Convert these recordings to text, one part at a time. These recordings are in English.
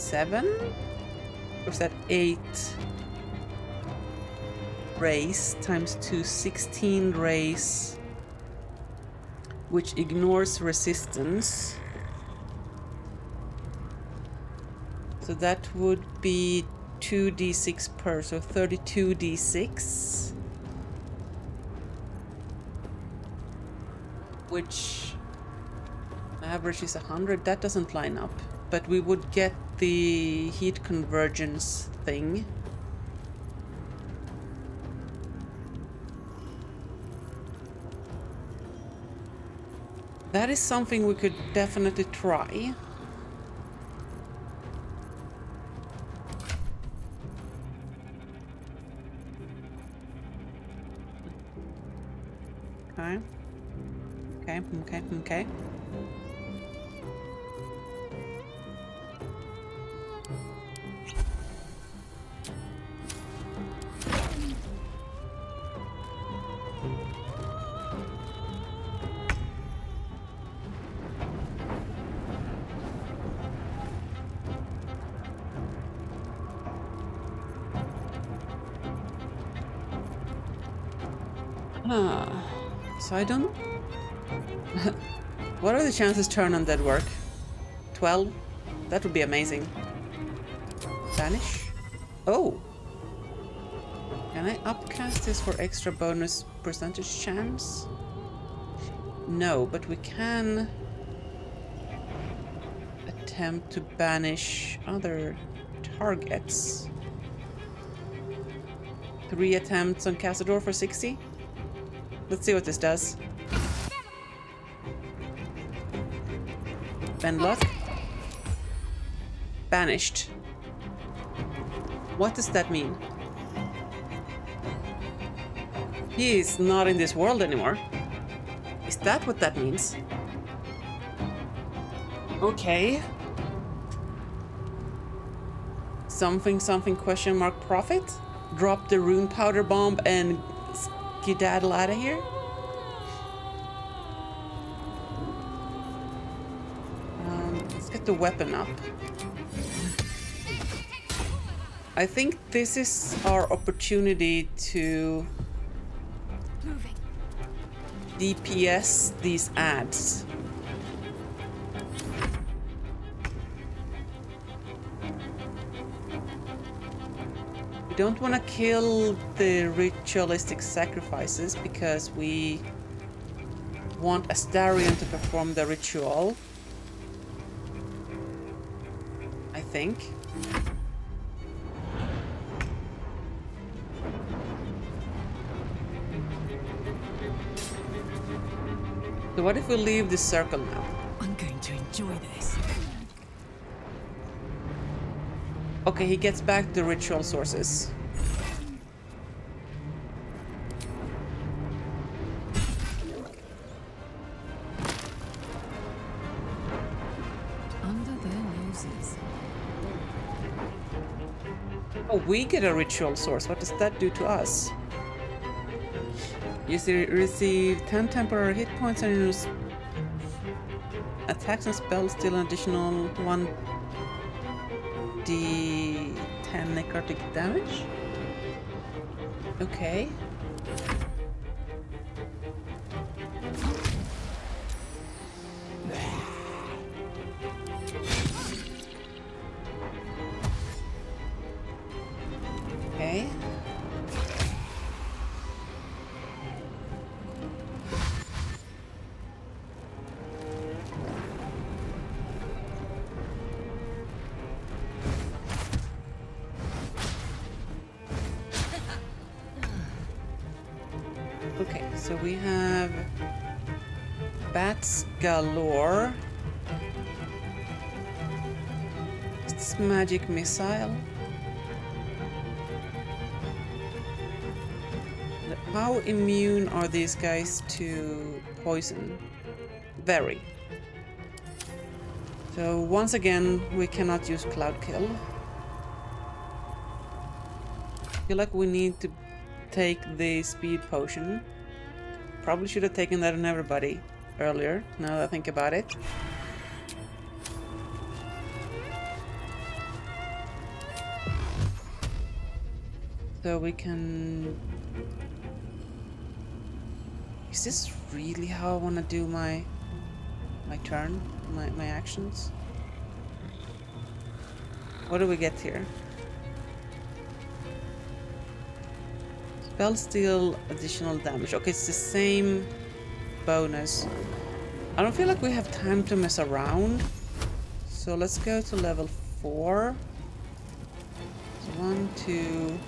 seven? Or is that eight rays times two, 16 rays, which ignores resistance. So that would be 2d6 per, so 32d6. Which average is 100, that doesn't line up. But we would get the heat convergence thing. That is something we could definitely try. Okay. Okay, okay, okay. I don't... what are the chances turn undead work? 12? That would be amazing. Banish? Oh! Can I upcast this for extra bonus percentage chance? No, but we can attempt to banish other targets. Three attempts on Cazador for 60? Let's see what this does. Bend luck. Banished. What does that mean? He is not in this world anymore. Is that what that means? Okay. Something something question mark profit? Drop the rune powder bomb and skedaddle out of here? Um, let's get the weapon up. I think this is our opportunity to DPS these ads. Don't want to kill the ritualistic sacrifices because we want Astarion to perform the ritual. I think. So what if we leave this circle now? I'm going to enjoy this. Okay, he gets back the ritual sources. Under their noses. Oh, we get a ritual source. What does that do to us? You see, receive 10 temporary hit points and use attacks and spells deal an additional 1 d10 necrotic damage. Okay. Okay. Missile. How immune are these guys to poison? Very. So once again, we cannot use cloud kill. feel like we need to take the speed potion. Probably should have taken that on everybody earlier, now that I think about it. So we can... Is this really how I want to do my my turn, my, my actions? What do we get here? Spell steal additional damage. Okay, it's the same bonus. I don't feel like we have time to mess around. So let's go to level 4. So one, two...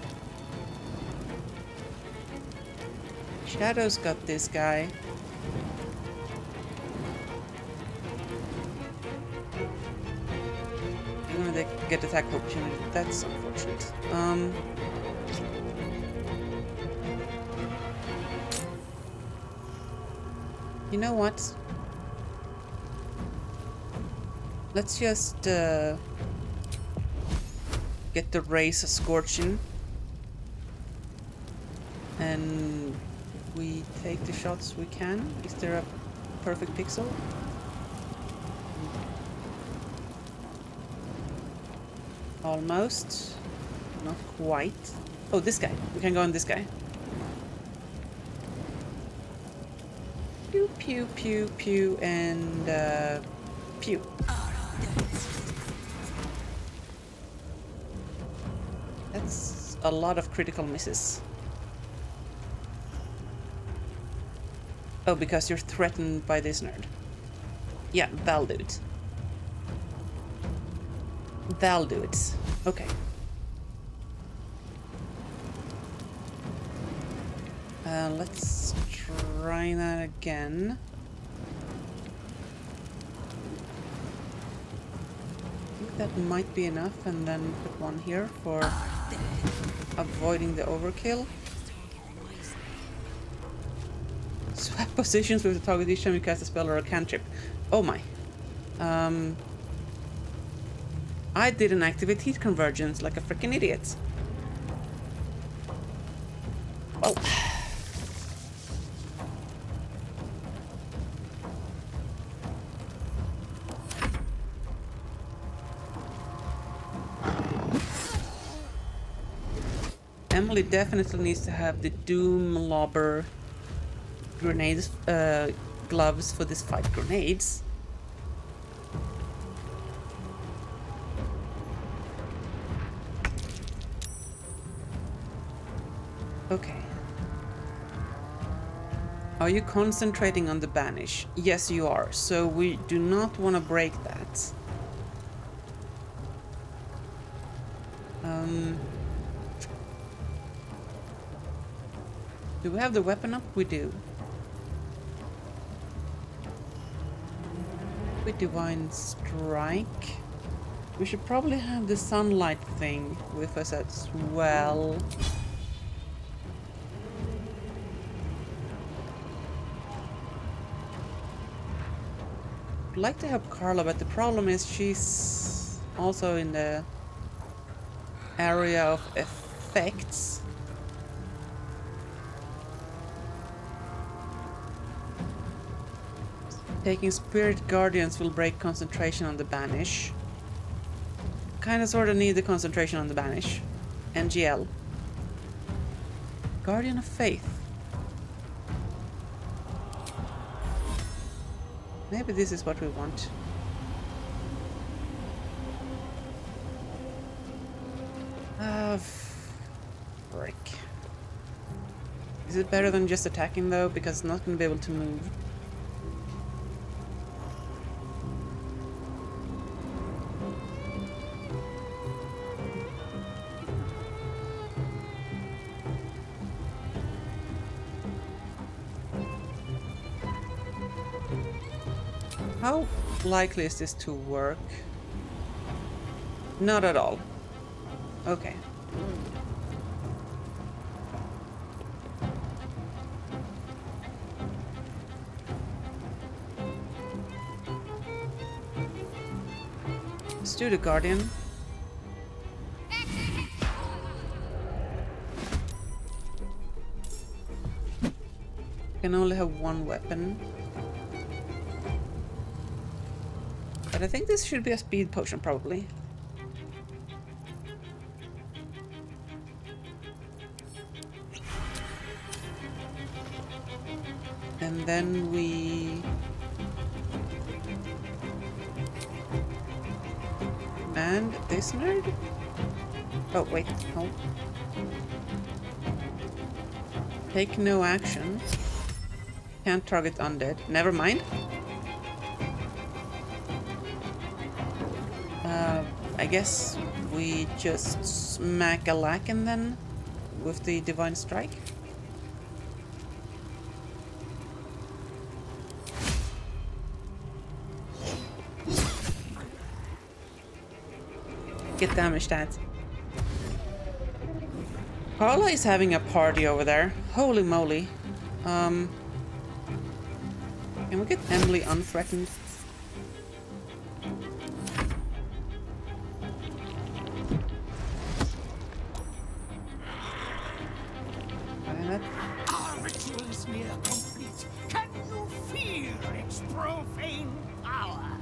Shadow's got this guy. I'm gonna get attack opportunity. That's unfortunate. Um... You know what? Let's just uh, get the race scorching. And shots we can. Is there a perfect pixel? Almost. Not quite. Oh, this guy. We can go on this guy. Pew, pew, pew, pew, and uh, pew. That's a lot of critical misses. Oh, because you're threatened by this nerd. Yeah, that'll do it. That'll do it. Okay. Uh, let's try that again. I think that might be enough and then put one here for avoiding the overkill. Positions with the target each time you cast a spell or a cantrip. Oh my. Um, I didn't activate heat convergence like a freaking idiot. Well. Emily definitely needs to have the Doom Lobber grenades, uh, gloves for this fight. Grenades? Okay. Are you concentrating on the banish? Yes, you are. So we do not want to break that. Um, do we have the weapon up? We do. With Divine Strike. We should probably have the sunlight thing with us as well. I'd like to help Karlach, but the problem is she's also in the area of effects. Taking Spirit Guardians will break concentration on the Banish. Kinda sorta need the concentration on the Banish. NGL. Guardian of Faith. Maybe this is what we want. Uh, frick. Is it better than just attacking though? Because it's not going to be able to move. How likely is this to work? Not at all. Okay. Let's do the Guardian. Can only have one weapon. But I think this should be a speed potion, probably. And then we... And this nerd? Oh, wait, no. Take no action. Can't target undead. Never mind. Guess we just smack a Lacken then with the Divine Strike. Get damaged at. Karlach is having a party over there. Holy moly. Um, can we get Emily unthreatened? Violet? Our ritual is near complete. Can you feel its profane power?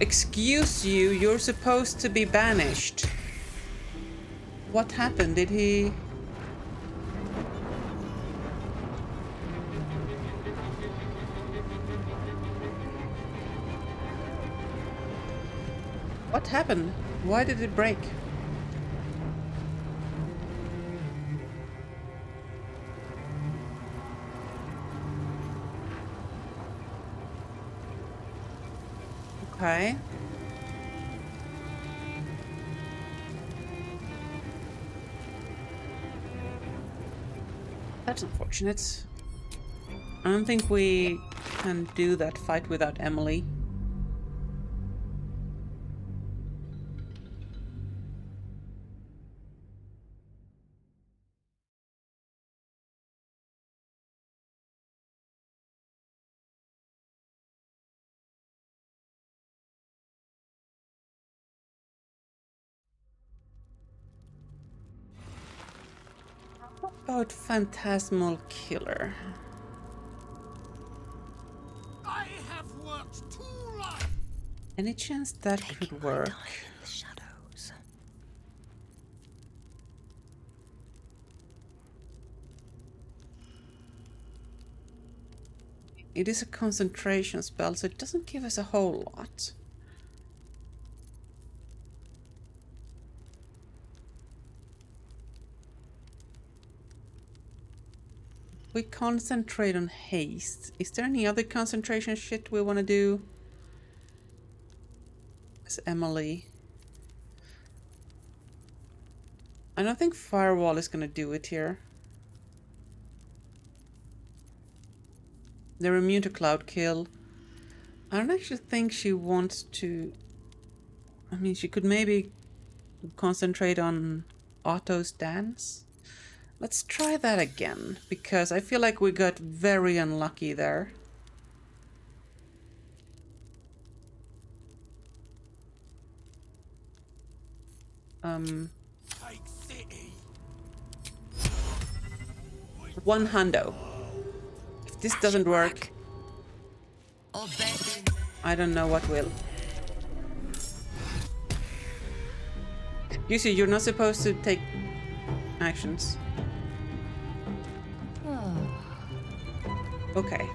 Excuse you, you're supposed to be banished. What happened? Did he... What happened? Why did it break? Okay. That's unfortunate. I don't think we can do that fight without Emily. About Phantasmal Killer. I have worked too long. Any chance that could work? It is a concentration spell, so it doesn't give us a whole lot. We concentrate on haste. Is there any other concentration shit we want to do? As Emily. I don't think Firewall is going to do it here. They're immune to cloud kill. I don't actually think she wants to... I mean, she could maybe concentrate on Otto's dance. Let's try that again, because I feel like we got very unlucky there. Um, Take city. one hundo. If this doesn't work, I don't know what will. You see, you're not supposed to take actions. Okay.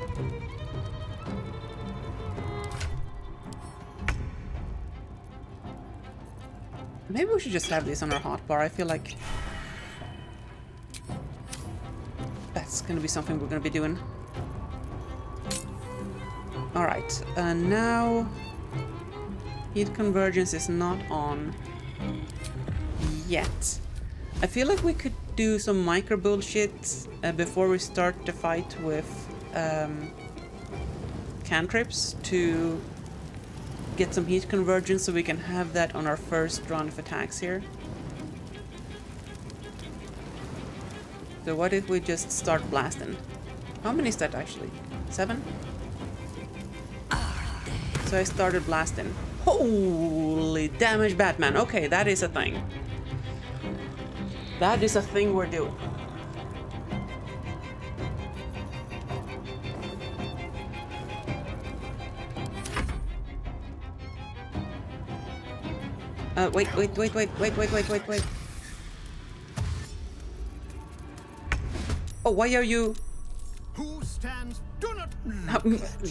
Maybe we should just have this on our hotbar. I feel like that's gonna be something we're gonna be doing. Alright, uh, now heat convergence is not on yet. I feel like we could do some micro bullshit uh, before we start the fight with um, cantrips to get some heat convergence so we can have that on our first round of attacks here. So what if we just start blasting? How many is that actually? Seven? So I started blasting. Holy damage Batman. Okay, that is a thing. That is a thing we're doing. Uh, wait, wait, wait, wait, wait, wait, wait, wait, wait. Oh, why are you... Who stands. Do not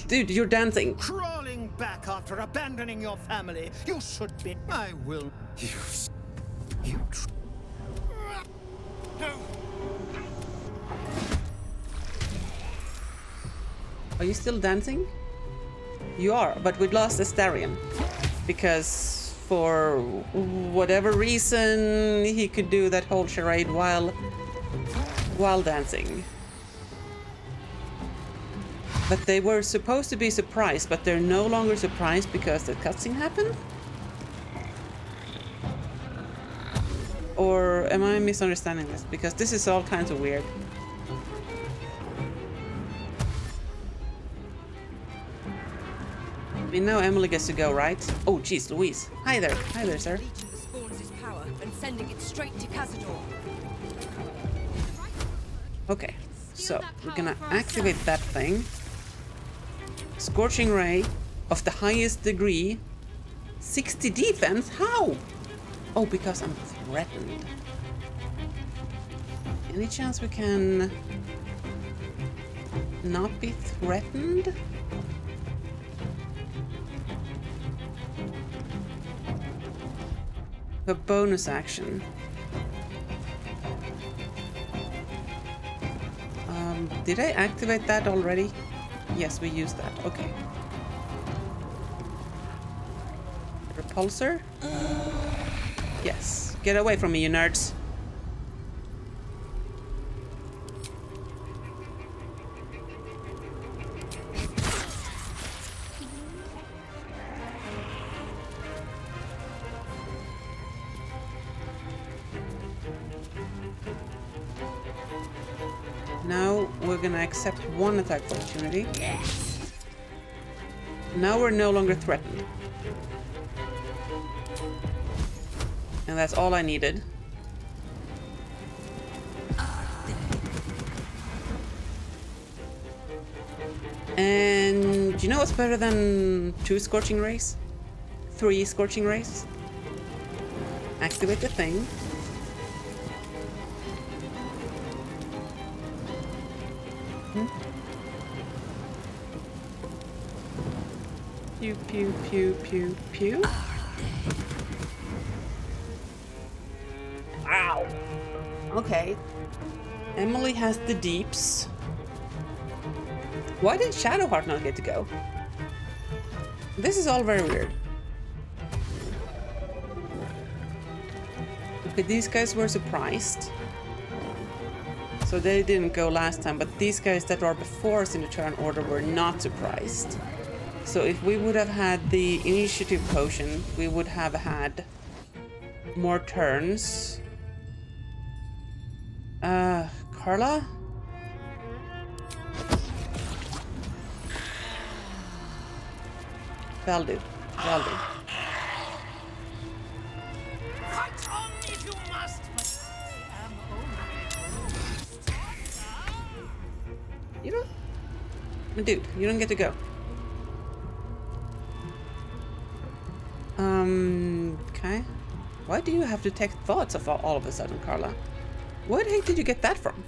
Dude, you're dancing. crawling back after abandoning your family. You should be. I will. You. You. Are you still dancing? You are, but we lost Astarion. Because for whatever reason, he could do that whole charade while while dancing. But they were supposed to be surprised, but they're no longer surprised because the cutscene happened? Or am I misunderstanding this? Because this is all kinds of weird. We know Emily gets to go, right? Oh, jeez, Louise. Hi there. Hi there, sir. Okay, so we're gonna activate that thing. Scorching Ray of the highest degree. 60 defense? How? Oh, because I'm threatened. Any chance we can not be threatened? A bonus action. Um, did I activate that already? Yes, we used that. Okay. Repulsor? Yes. Get away from me, you nerds. Accept one attack opportunity. Now we're no longer threatened. And that's all I needed. And do you know what's better than two Scorching Rays? Three Scorching Rays? Activate the thing. Mm-hmm. Pew pew pew pew pew. Ow. Okay. Emily has the deeps. Why did Shadowheart not get to go? This is all very weird. Okay, these guys were surprised. So they didn't go last time, but these guys that are before us in the turn order were not surprised. So if we would have had the initiative potion, we would have had more turns. Uh, Karlach? That'll do. Dude, you don't get to go. Um, okay. Why do you have to take thoughts of all, of a sudden, Karlach? Where the heck did you get that from?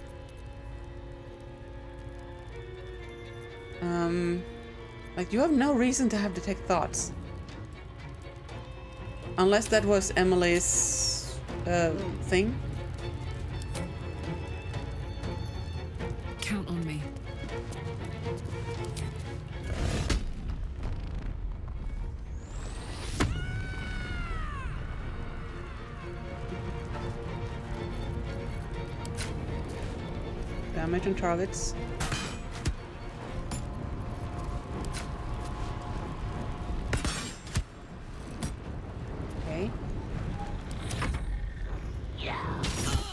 Um, like, you have no reason to have to take thoughts. Unless that was Emily's, uh, thing. Damage on targets. Okay.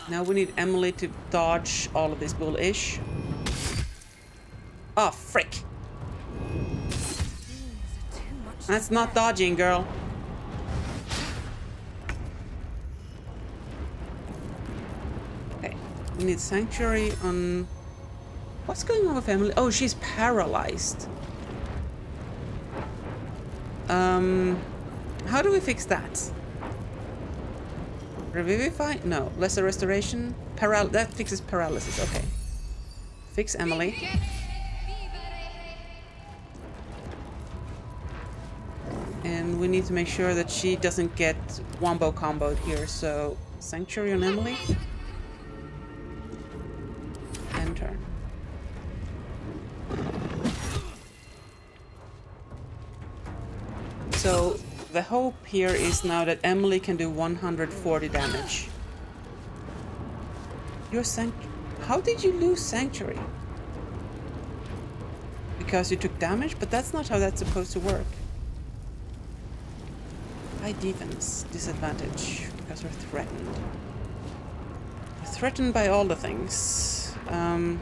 Now we need Emily to dodge all of this bullish. Oh, frick. That's not dodging, girl. its Sanctuary on... What's going on with Emily? Oh, she's paralyzed. Um, how do we fix that? Revivify? No. Lesser Restoration? Paral that fixes paralysis. Okay. Fix Emily. And we need to make sure that she doesn't get wombo comboed here, so Sanctuary on Emily? The hope here is now that Emily can do 140 damage. Your sanct- How did you lose Sanctuary? Because you took damage? But that's not how that's supposed to work. High defense, disadvantage, because we're threatened. We're threatened by all the things. Um,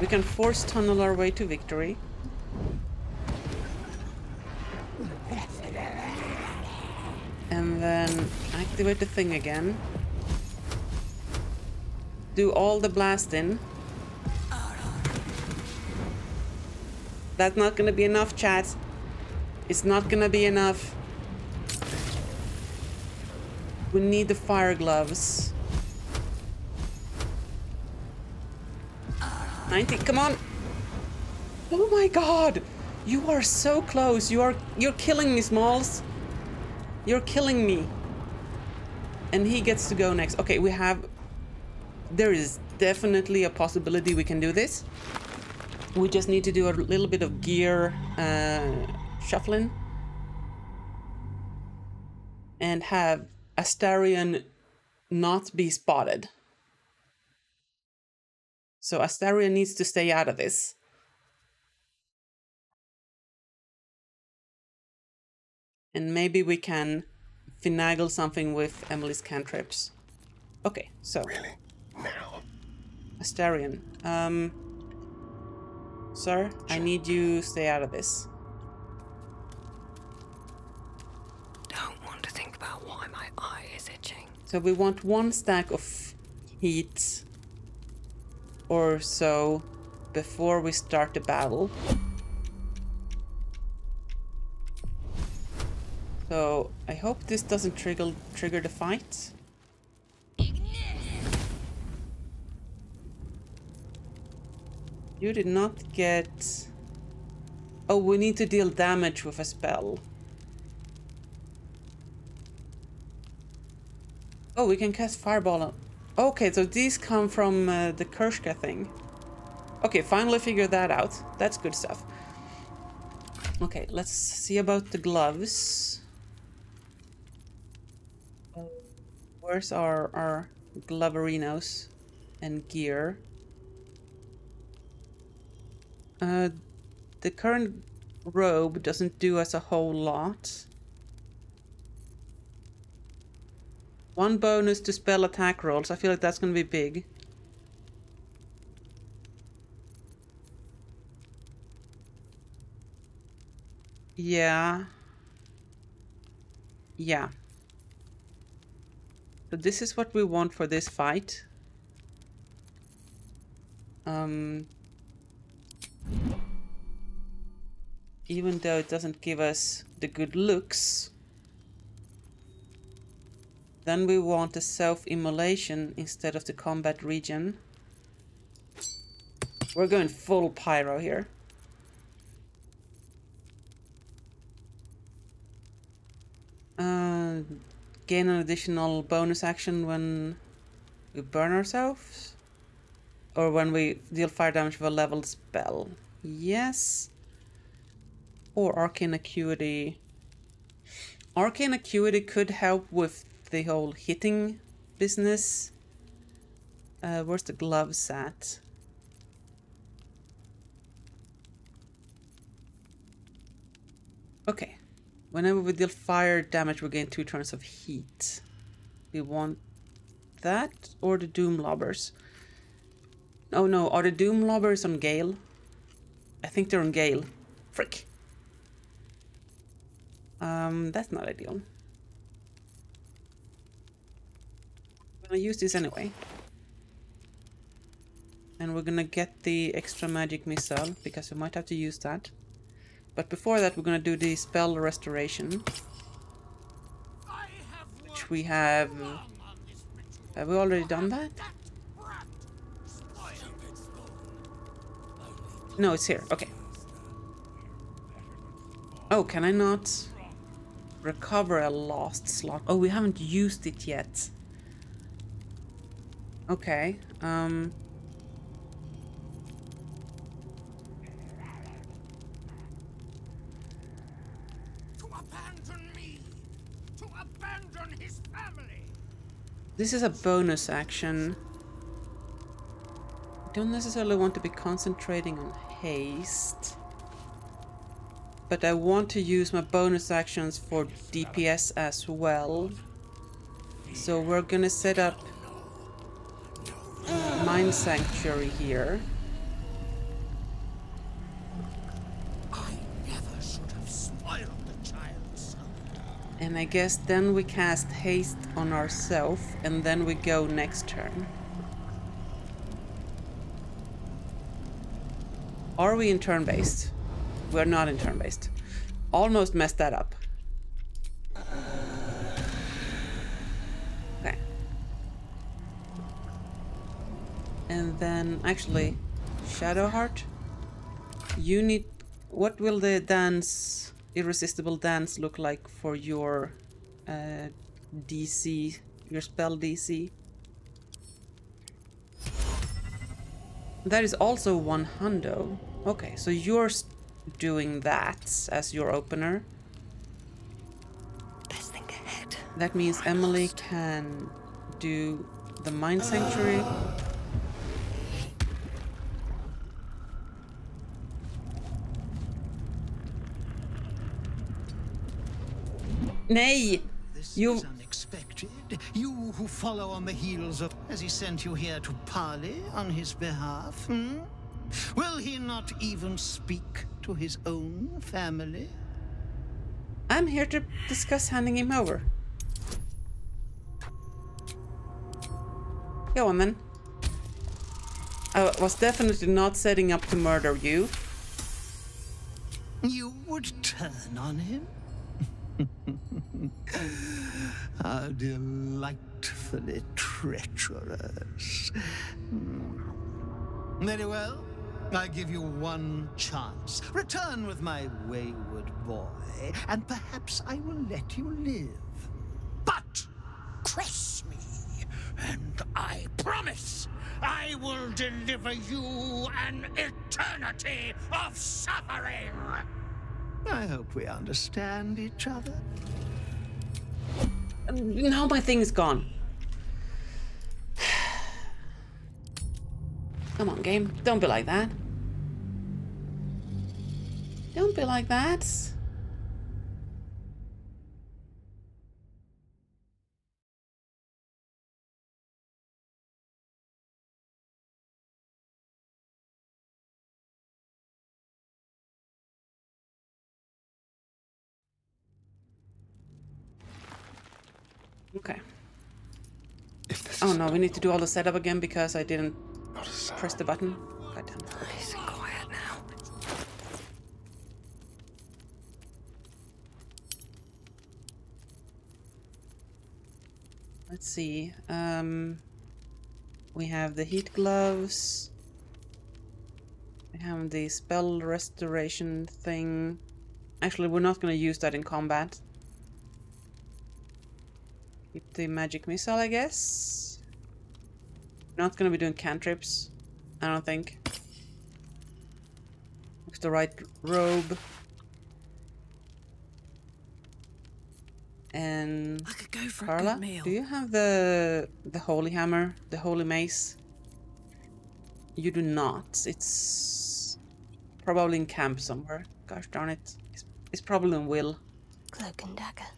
we can force tunnel our way to victory. And then activate the thing again. Do all the blasting. That's not gonna be enough, chat. It's not gonna be enough. We need the fire gloves. 90, come on! Oh my god! You are so close. You are you're killing me, Smalls. You're killing me. And he gets to go next. Okay, we have there is definitely a possibility we can do this. We just need to do a little bit of gear uh, shuffling and have Astarion not be spotted. So Astarion needs to stay out of this. And maybe we can finagle something with Emily's cantrips. Okay, so. Really? Now? Astarion, um. Sir, I need you stay out of this. Don't want to think about why my eye is itching. So we want one stack of heat or so before we start the battle. So I hope this doesn't trigger trigger the fight. You did not get... Oh, we need to deal damage with a spell. Oh, we can cast Fireball on... Okay, so these come from uh, the Kershka thing. Okay, finally figured that out. That's good stuff. Okay, let's see about the gloves. Uh, Where's our, our gloverinos and gear? Uh, the current robe doesn't do us a whole lot. One bonus to spell attack rolls. I feel like that's going to be big. Yeah. Yeah. So this is what we want for this fight. Um, even though it doesn't give us the good looks, then we want a self-immolation instead of the combat region. We're going full pyro here. Uh, gain an additional bonus action when we burn ourselves? Or when we deal fire damage with a leveled spell? Yes. Or Arcane Acuity. Arcane Acuity could help with the whole hitting business. Uh, where's the gloves at? Okay. Whenever we deal fire damage, we gain two turns of heat. We want that or the Doom Lobbers. Oh no, are the Doom Lobbers on Gale? I think they're on Gale. Frick. Um, that's not ideal. I'm gonna use this anyway. And we're gonna get the extra magic missile, because we might have to use that. But before that, we're gonna do the spell restoration. Which we have... Have we already done that? No, it's here. Okay. Oh, can I not recover a lost slot? Oh, we haven't used it yet. Okay. Um. This is a bonus action. I don't necessarily want to be concentrating on haste. But I want to use my bonus actions for DPS as well. So we're gonna set up Mind Sanctuary here. I never should have spoiled the child's son. And I guess then we cast haste on ourselves and then we go next turn. Are we in turn based? We're not in turn based. Almost messed that up. Okay. And then actually, Shadowheart, you need. What will the dance, irresistible dance, look like for your uh, DC, your spell DC? That is also one hundo. Okay, so you're doing that as your opener. Think ahead. That means Emily can do the Mind Sanctuary. Nej! This You- is unexpected. You who follow on the heels of... Has he sent you here to parley on his behalf, hmm? Will he not even speak to his own family? I'm here to discuss handing him over. Go on then. I was definitely not setting up to murder you. You would turn on him? How delightfully treacherous. Hmm. Very well. I give you one chance. Return with my wayward boy, and perhaps I will let you live. But cross me, and I promise I will deliver you an eternity of suffering. I hope we understand each other. Now my thing's gone. Come on, game. Don't be like that. Don't be like that. Okay. If this Oh no, we need to do all the setup again because I didn't not a sound, press the button. God damn it. Nice and quiet now. Let's see. Um, we have the heat gloves. We have the spell restoration thing. Actually, we're not going to use that in combat. Keep the magic missile, I guess. Not going to be doing cantrips, I don't think. With the right robe. And I could go for a Karlach, good meal. do you have the the holy hammer, the holy mace? You do not. It's probably in camp somewhere. Gosh darn it. It's, it's probably in Wyll. Cloak and dagger.